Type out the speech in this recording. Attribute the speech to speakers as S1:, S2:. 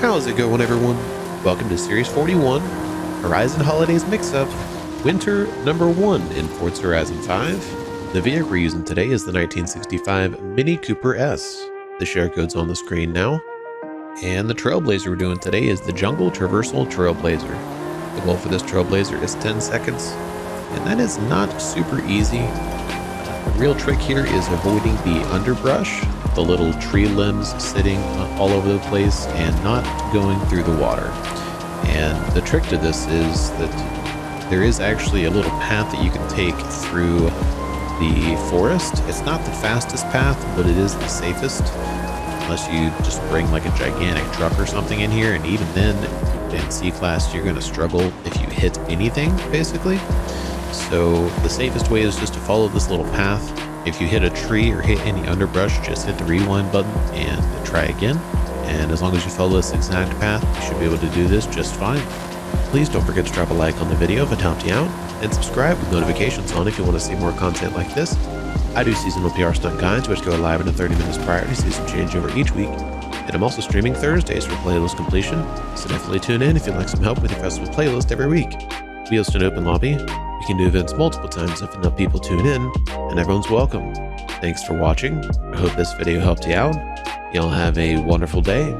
S1: How's it going, everyone? Welcome to Series 41, Horizon Holidays Mix-Up, Winter number 1 in Forza Horizon 5. The vehicle we're using today is the 1965 Mini Cooper S. The share code's on the screen now. And the Trailblazer we're doing today is the Jungle Traversal Trailblazer. The goal for this Trailblazer is 10 seconds, and that is not super easy. The real trick here is avoiding the underbrush the little tree limbs sitting all over the place and not going through the water. And the trick to this is that there is actually a little path that you can take through the forest. It's not the fastest path, but it is the safest. Unless you just bring like a gigantic truck or something in here, and even then, in C-Class, you're going to struggle if you hit anything, basically. So the safest way is just to follow this little path if you hit a tree or hit any underbrush, just hit the rewind button and try again. And as long as you follow this exact path, you should be able to do this just fine. Please don't forget to drop a like on the video if it helped you out, and subscribe with notifications on if you want to see more content like this. I do seasonal PR stunt guides, which go live in 30 minutes prior to season changeover each week, and I'm also streaming Thursdays for playlist completion, so definitely tune in if you'd like some help with your festival playlist every week. We host an open lobby. We can do events multiple times if enough people tune in, and everyone's welcome. Thanks for watching. I hope this video helped you out. Y'all have a wonderful day,